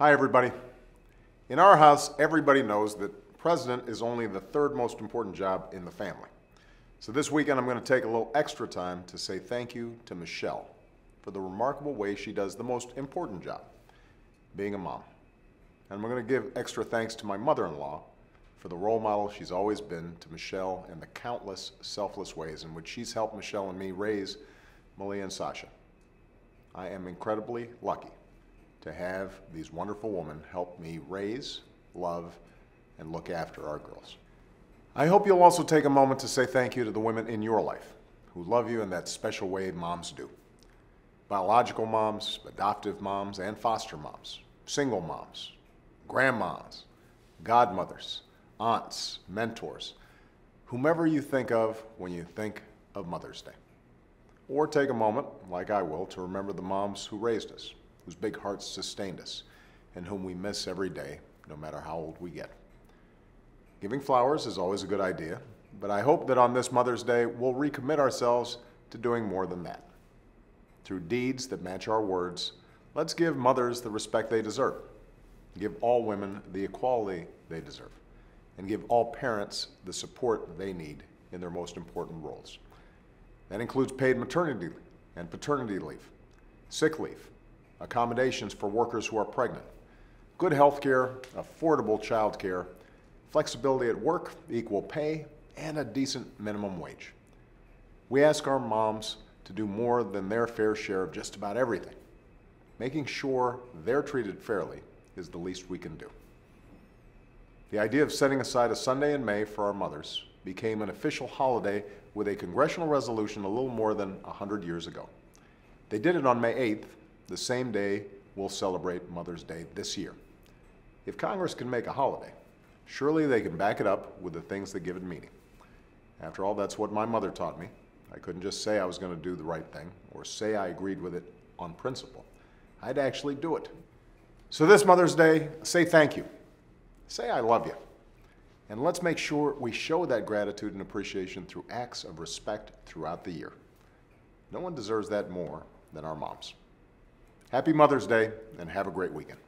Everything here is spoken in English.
Hi, everybody. In our house, everybody knows that president is only the third most important job in the family. So this weekend, I'm going to take a little extra time to say thank you to Michelle for the remarkable way she does the most important job, being a mom. And I'm going to give extra thanks to my mother-in-law for the role model she's always been to Michelle and the countless selfless ways in which she's helped Michelle and me raise Malia and Sasha. I am incredibly lucky to have these wonderful women help me raise, love, and look after our girls. I hope you'll also take a moment to say thank you to the women in your life who love you in that special way moms do. Biological moms, adoptive moms, and foster moms, single moms, grandmas, godmothers, aunts, mentors, whomever you think of when you think of Mother's Day. Or take a moment, like I will, to remember the moms who raised us, whose big hearts sustained us, and whom we miss every day, no matter how old we get. Giving flowers is always a good idea, but I hope that on this Mother's Day, we'll recommit ourselves to doing more than that. Through deeds that match our words, let's give mothers the respect they deserve, give all women the equality they deserve, and give all parents the support they need in their most important roles. That includes paid maternity and paternity leave, sick leave, accommodations for workers who are pregnant, good health care, affordable child care, flexibility at work, equal pay, and a decent minimum wage. We ask our moms to do more than their fair share of just about everything. Making sure they're treated fairly is the least we can do. The idea of setting aside a Sunday in May for our mothers became an official holiday with a congressional resolution a little more than 100 years ago. They did it on May 8th, the same day we'll celebrate Mother's Day this year. If Congress can make a holiday, surely they can back it up with the things that give it meaning. After all, that's what my mother taught me. I couldn't just say I was going to do the right thing or say I agreed with it on principle. I'd actually do it. So this Mother's Day, say thank you. Say I love you. And let's make sure we show that gratitude and appreciation through acts of respect throughout the year. No one deserves that more than our moms. Happy Mother's Day and have a great weekend.